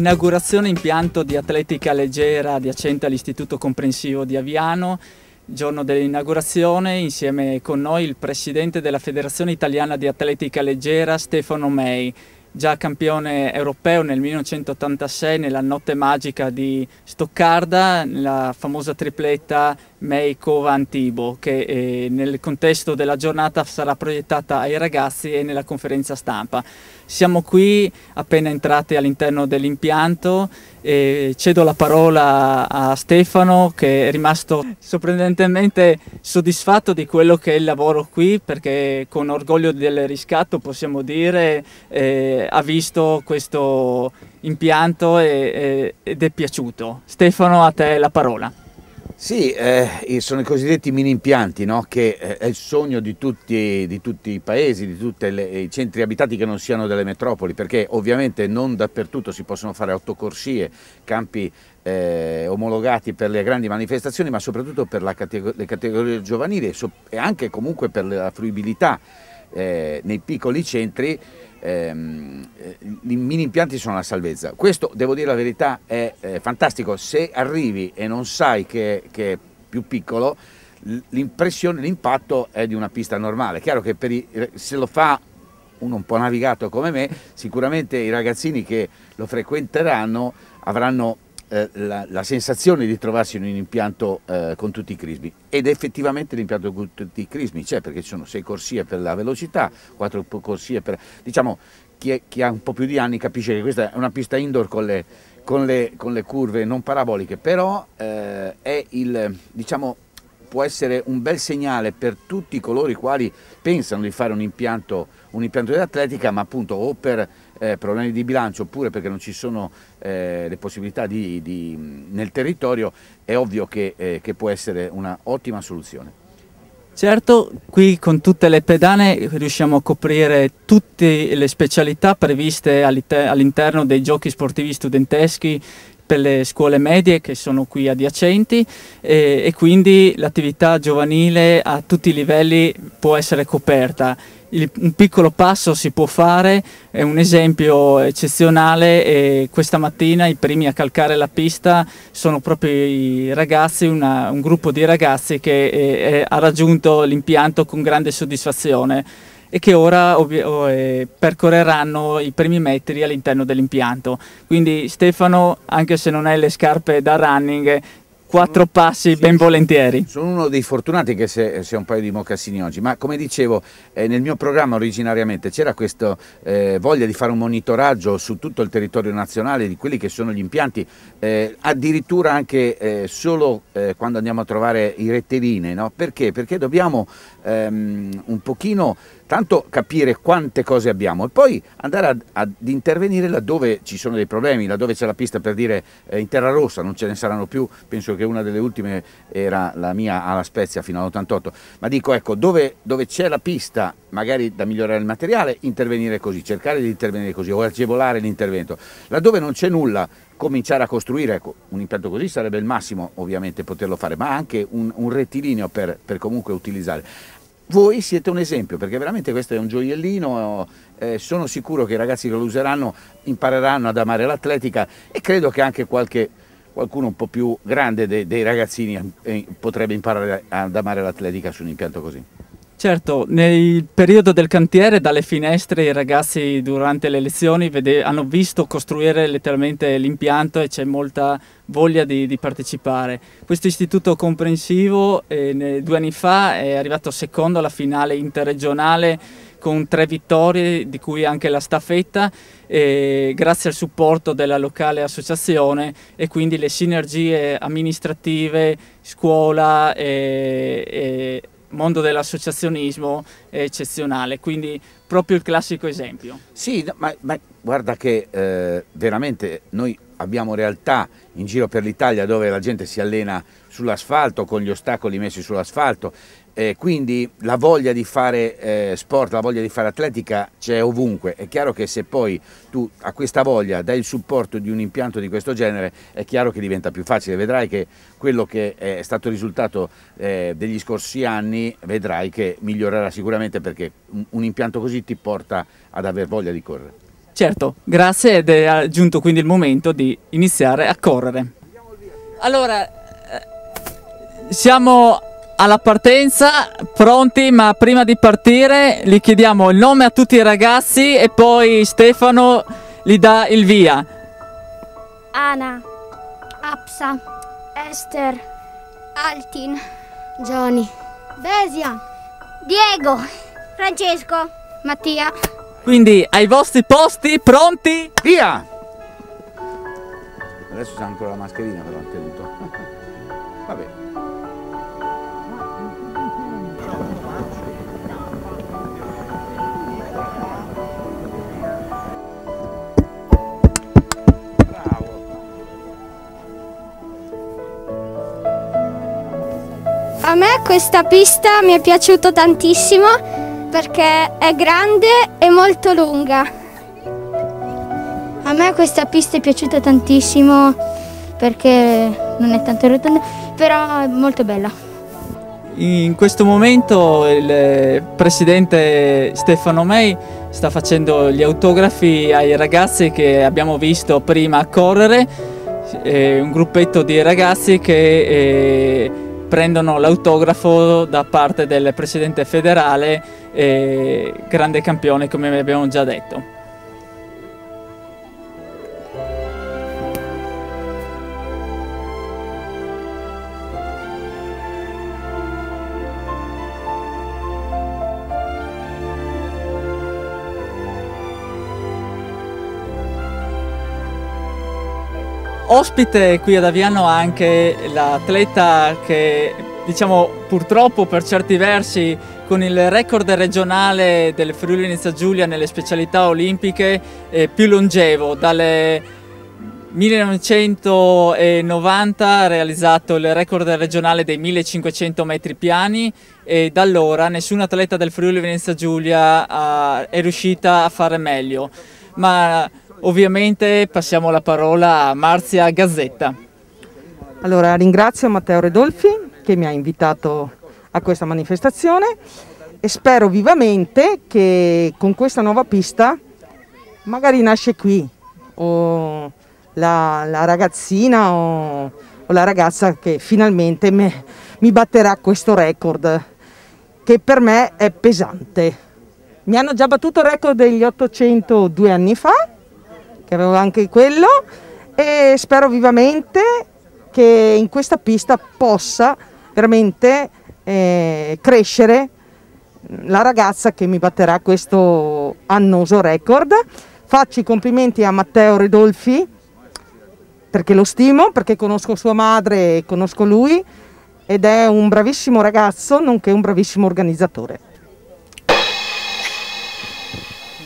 Inaugurazione impianto di atletica leggera adiacente all'Istituto Comprensivo di Aviano. Giorno dell'inaugurazione insieme con noi il presidente della Federazione Italiana di Atletica Leggera Stefano Mei già campione europeo nel 1986 nella notte magica di Stoccarda, nella famosa tripletta May Covan Tibo che eh, nel contesto della giornata sarà proiettata ai ragazzi e nella conferenza stampa. Siamo qui appena entrati all'interno dell'impianto e cedo la parola a Stefano che è rimasto sorprendentemente soddisfatto di quello che è il lavoro qui perché con orgoglio del riscatto possiamo dire eh, ha visto questo impianto e, e, ed è piaciuto. Stefano a te la parola. Sì, eh, sono i cosiddetti mini impianti, no? che eh, è il sogno di tutti, di tutti i paesi, di tutti i centri abitati che non siano delle metropoli, perché ovviamente non dappertutto si possono fare autocorsie, campi eh, omologati per le grandi manifestazioni, ma soprattutto per categ le categorie giovanili e anche comunque per la fruibilità eh, nei piccoli centri ehm, eh, i mini impianti sono la salvezza. Questo, devo dire la verità, è, è fantastico. Se arrivi e non sai che, che è più piccolo, l'impressione, l'impatto è di una pista normale. Chiaro che i, se lo fa uno un po' navigato come me, sicuramente i ragazzini che lo frequenteranno avranno eh, la, la, sensazione di trovarsi in un impianto eh, con tutti i crismi. Ed effettivamente l'impianto con tutti i crismi c'è perché ci sono sei corsie per la velocità, quattro corsie per... diciamo chi, è, chi ha un po' più di anni capisce che questa è una pista indoor con le, con le, con le curve non paraboliche, però eh, è il, diciamo, può essere un bel segnale per tutti coloro i quali pensano di fare un impianto, un impianto di atletica, ma appunto o per eh, problemi di bilancio oppure perché non ci sono eh, le possibilità di, di, nel territorio, è ovvio che, eh, che può essere un'ottima soluzione. Certo, qui con tutte le pedane riusciamo a coprire tutte le specialità previste all'interno dei giochi sportivi studenteschi per le scuole medie che sono qui adiacenti e, e quindi l'attività giovanile a tutti i livelli può essere coperta. Il, un piccolo passo si può fare, è un esempio eccezionale e questa mattina i primi a calcare la pista sono proprio i ragazzi, una, un gruppo di ragazzi che è, ha raggiunto l'impianto con grande soddisfazione e che ora eh, percorreranno i primi metri all'interno dell'impianto. Quindi Stefano, anche se non hai le scarpe da running, quattro passi ben volentieri. Sono uno dei fortunati che si è un paio di mocassini oggi, ma come dicevo eh, nel mio programma originariamente c'era questa eh, voglia di fare un monitoraggio su tutto il territorio nazionale di quelli che sono gli impianti, eh, addirittura anche eh, solo eh, quando andiamo a trovare i rettilinei, no? perché? Perché dobbiamo ehm, un pochino tanto capire quante cose abbiamo e poi andare ad intervenire laddove ci sono dei problemi, laddove c'è la pista per dire eh, in terra rossa, non ce ne saranno più, penso che una delle ultime era la mia alla Spezia fino all'88, ma dico ecco, dove, dove c'è la pista magari da migliorare il materiale, intervenire così, cercare di intervenire così o agevolare l'intervento, laddove non c'è nulla, cominciare a costruire, ecco, un impianto così sarebbe il massimo ovviamente poterlo fare, ma anche un, un rettilineo per, per comunque utilizzare. Voi siete un esempio perché veramente questo è un gioiellino, eh, sono sicuro che i ragazzi che lo useranno impareranno ad amare l'atletica e credo che anche qualche, qualcuno un po' più grande dei, dei ragazzini eh, potrebbe imparare ad amare l'atletica su un impianto così. Certo, nel periodo del cantiere dalle finestre i ragazzi durante le lezioni vede, hanno visto costruire letteralmente l'impianto e c'è molta voglia di, di, partecipare. Questo istituto comprensivo eh, due anni fa è arrivato secondo alla finale interregionale con tre vittorie, di cui anche la staffetta, eh, grazie al supporto della locale associazione e quindi le sinergie amministrative, scuola e, e mondo dell'associazionismo è eccezionale, quindi proprio il classico esempio. Sì, ma, ma guarda che eh, veramente noi abbiamo realtà in giro per l'Italia dove la gente si allena sull'asfalto con gli ostacoli messi sull'asfalto eh, quindi la voglia di fare eh, sport, la voglia di fare atletica c'è ovunque. È chiaro che se poi tu a questa voglia dai il supporto di un impianto di questo genere, è chiaro che diventa più facile. Vedrai che quello che è stato il risultato eh, degli scorsi anni, vedrai che migliorerà sicuramente perché un, un impianto così ti porta ad aver voglia di correre. Certo, grazie ed è giunto quindi il momento di iniziare a correre. Allora, eh, siamo alla partenza, pronti, ma prima di partire gli chiediamo il nome a tutti i ragazzi e poi Stefano gli dà il via. Ana, Apsa, Esther, Altin, Johnny, Besia, Diego, Francesco, Mattia. Quindi ai vostri posti, pronti? Via! Adesso c'è ancora la mascherina però questa pista mi è piaciuta tantissimo perché è grande e molto lunga. A me questa pista è piaciuta tantissimo perché non è tanto rotonda, però è molto bella. In questo momento il presidente Stefano May sta facendo gli autografi ai ragazzi che abbiamo visto prima correre, eh, un gruppetto di ragazzi che eh, prendono l'autografo da parte del presidente federale, eh, grande campione come abbiamo già detto. Ospite qui ad Aviano anche l'atleta che diciamo purtroppo per certi versi con il record regionale del Friuli Venezia Giulia nelle specialità olimpiche eh, più longevo. Dalle 1990 ha realizzato il record regionale dei 1500 metri piani e da allora nessun atleta del Friuli Venezia Giulia ha, è riuscita a fare meglio. Ma Ovviamente passiamo la parola a Marzia Gazzetta. Allora ringrazio Matteo Redolfi che mi ha invitato a questa manifestazione e spero vivamente che con questa nuova pista magari nasce qui o la, la ragazzina o, o, la ragazza che finalmente me, mi batterà questo record che per me è pesante. Mi hanno già battuto il record degli 800 due anni fa che avevo anche quello e spero vivamente che in questa pista possa veramente eh, crescere la ragazza che mi batterà questo annoso record. Faccio i complimenti a Matteo Ridolfi perché lo stimo, perché conosco sua madre e conosco lui ed è un bravissimo ragazzo nonché un bravissimo organizzatore.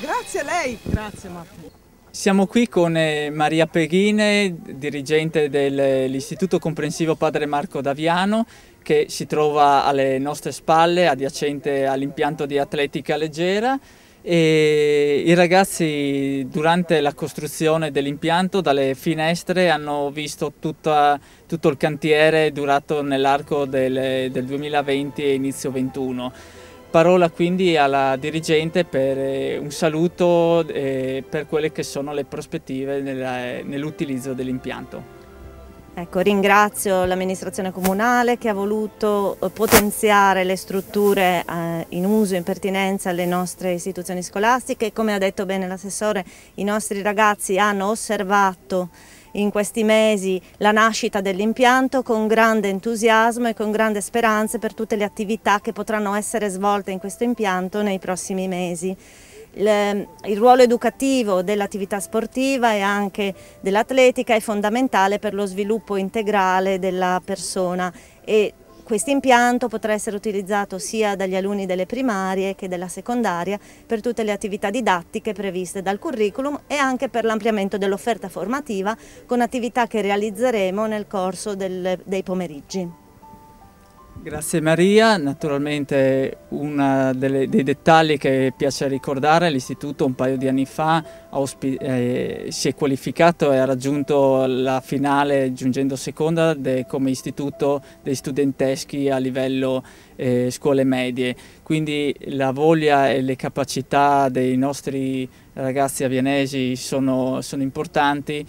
Grazie a lei. Grazie Matteo. Siamo qui con eh, Maria Peghine, dirigente dell'Istituto Comprensivo Padre Marco Daviano, che si trova alle nostre spalle, adiacente all'impianto di atletica leggera. E I ragazzi durante la costruzione dell'impianto dalle finestre hanno visto tutta, tutto il cantiere durato nell'arco del, del 2020 e inizio 2021 parola quindi alla dirigente per eh, un saluto eh, per quelle che sono le prospettive nell'utilizzo dell'impianto. Ecco, ringrazio l'amministrazione comunale che ha voluto eh, potenziare le strutture in uso in pertinenza alle nostre istituzioni scolastiche. Come ha detto bene l'assessore, i nostri ragazzi hanno osservato in questi mesi la nascita dell'impianto con grande entusiasmo e con grande speranze per tutte le attività che potranno essere svolte in questo impianto nei prossimi mesi. Il, il ruolo educativo dell'attività sportiva e anche dell'atletica è fondamentale per lo sviluppo integrale della persona e questo impianto potrà essere utilizzato sia dagli alunni delle primarie che della secondaria per tutte le attività didattiche previste dal curriculum e anche per l'ampliamento dell'offerta formativa con attività che realizzeremo nel corso del, dei pomeriggi. Grazie Maria, naturalmente uno dei dettagli che piace ricordare, l'istituto un paio di anni fa eh, si è qualificato e ha raggiunto la finale giungendo seconda de, come istituto dei studenteschi a livello eh, scuole medie, quindi la voglia e le capacità dei nostri ragazzi avianesi sono, sono importanti,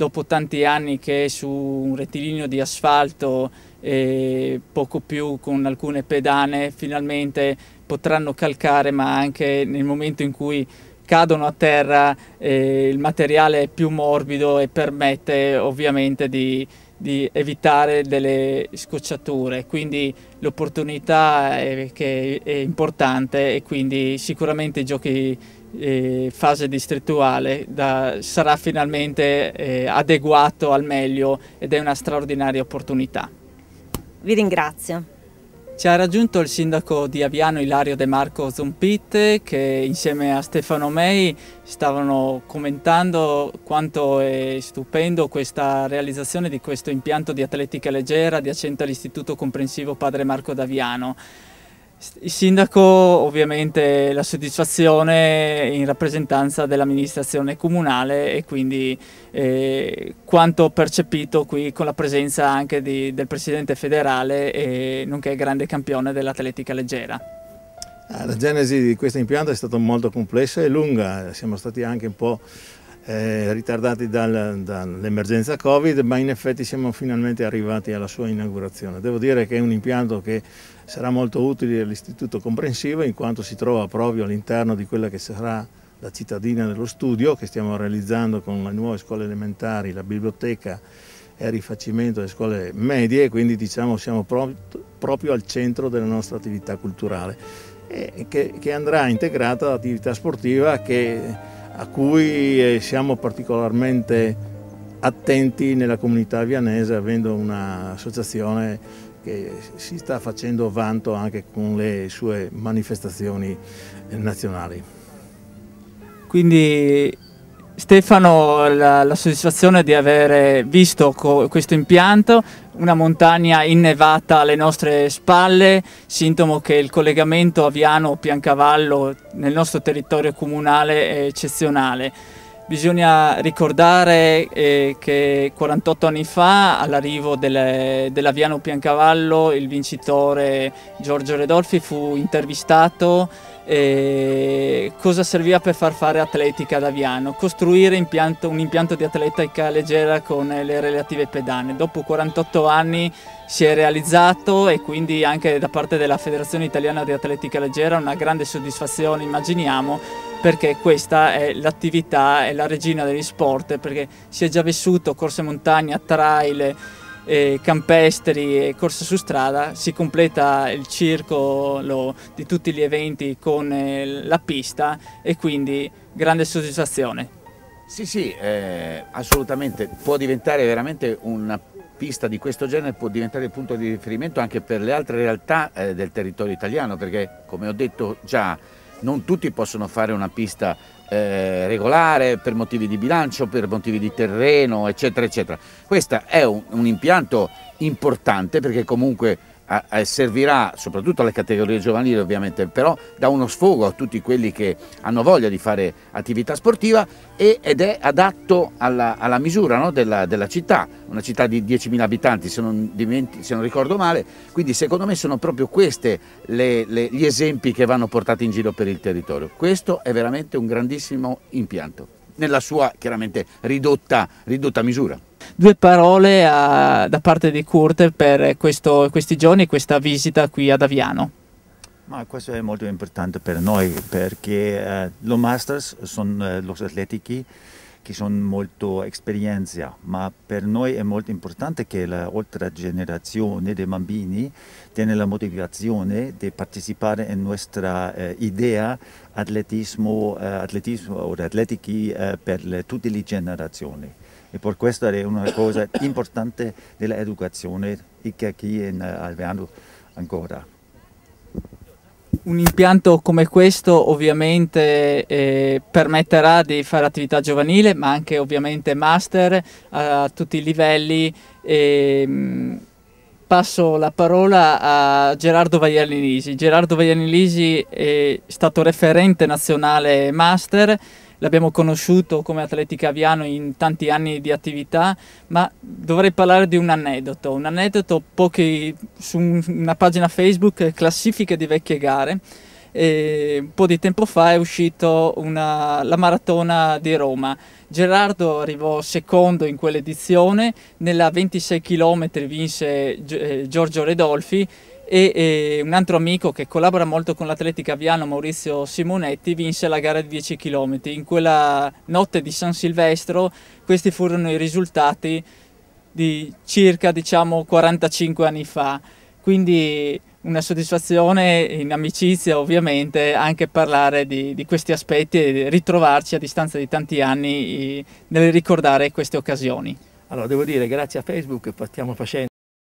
dopo tanti anni che su un rettilineo di asfalto e poco più con alcune pedane finalmente potranno calcare ma anche nel momento in cui cadono a terra eh, il materiale è più morbido e permette ovviamente di, di evitare delle scocciature. Quindi l'opportunità è, è, importante e quindi sicuramente i giochi eh, fase distrettuale da, sarà finalmente eh, adeguato al meglio ed è una straordinaria opportunità. Vi ringrazio. Ci ha raggiunto il sindaco di Aviano Ilario De Marco Zompit che insieme a Stefano Mei stavano commentando quanto è stupendo questa realizzazione di questo impianto di atletica leggera adiacente all'Istituto Comprensivo Padre Marco d'Aviano. Il sindaco ovviamente la soddisfazione in rappresentanza dell'amministrazione comunale e quindi eh, quanto percepito qui con la presenza anche di, del presidente federale e nonché grande campione dell'atletica leggera. Ah, la genesi di questo impianto è stata molto complessa e lunga, siamo stati anche un po' eh, ritardati dal, dall'emergenza Covid, ma in effetti siamo finalmente arrivati alla sua inaugurazione. Devo dire che è un impianto che sarà molto utile all'Istituto Comprensivo in quanto si trova proprio all'interno di quella che sarà la cittadina dello studio che stiamo realizzando con le nuove scuole elementari, la biblioteca e il rifacimento delle scuole medie, quindi diciamo siamo pro proprio al centro della nostra attività culturale e che, che andrà integrata all'attività sportiva che a cui eh, siamo particolarmente attenti nella comunità vianese avendo un'associazione che si sta facendo vanto anche con le sue manifestazioni nazionali. Quindi Stefano, la, la soddisfazione di aver visto questo impianto, una montagna innevata alle nostre spalle, sintomo che il collegamento Aviano-Piancavallo nel nostro territorio comunale è eccezionale. Bisogna ricordare eh, che 48 anni fa, all'arrivo dell'Aviano Piancavallo, il vincitore Giorgio Redolfi fu intervistato e cosa serviva per far fare atletica ad Aviano? Costruire impianto, un impianto di atletica leggera con le relative pedane. Dopo 48 anni si è realizzato e quindi anche da parte della Federazione Italiana di Atletica Leggera una grande soddisfazione, immaginiamo, perché questa è l'attività, è la regina degli sport, perché si è già vissuto corse montagna, trail, eh, campestri e corse su strada, si completa il circolo di tutti gli eventi con eh, la pista e quindi grande soddisfazione. Sì, sì, eh, assolutamente, può diventare veramente una pista di questo genere, può diventare il punto di riferimento anche per le altre realtà eh, del territorio italiano, perché come ho detto già, non tutti possono fare una pista eh, regolare per motivi di bilancio, per motivi di terreno, eccetera, eccetera. Questo è un, un impianto importante perché comunque servirà soprattutto alle categorie giovanili ovviamente, però dà uno sfogo a tutti quelli che hanno voglia di fare attività sportiva ed è adatto alla, alla misura no, della, della, città, una città di 10.000 abitanti se non, se non, ricordo male, quindi secondo me sono proprio questi gli esempi che vanno portati in giro per il territorio. Questo è veramente un grandissimo impianto, nella sua chiaramente ridotta, ridotta misura due parole a, da parte di Kurt per questo, questi giorni, questa visita qui ad Aviano. Ma questo è molto importante per noi perché eh, lo Masters sono eh, los atletici che sono molto esperienza, ma per noi è molto importante che l'altra generazione dei bambini tiene la motivazione di partecipare in nostra eh, idea atletismo, eh, atletismo o atletici eh, per le, tutte le generazioni e per questo è una cosa importante dell'educazione che qui in Alveano ancora. Un impianto come questo ovviamente eh, permetterà di fare attività giovanile ma anche ovviamente master a, tutti i livelli e, passo la parola a Gerardo Vaialinisi. Gerardo Vaialinisi è stato referente nazionale master, l'abbiamo conosciuto come atletica aviano in tanti anni di attività, ma dovrei parlare di un aneddoto, un aneddoto pochi, su una pagina Facebook, classifiche di vecchie gare. E un po' di tempo fa è uscito una, la maratona di Roma. Gerardo arrivò secondo in quell'edizione, nella 26 km vinse eh, Giorgio Redolfi e, e, un altro amico che collabora molto con l'atletica aviano, Maurizio Simonetti, vinse la gara di 10 km. In quella notte di San Silvestro questi furono i risultati di circa diciamo, 45 anni fa. Quindi una soddisfazione in amicizia ovviamente anche parlare di, di, questi aspetti e ritrovarci a distanza di tanti anni nel ricordare queste occasioni. Allora devo dire grazie a Facebook stiamo facendo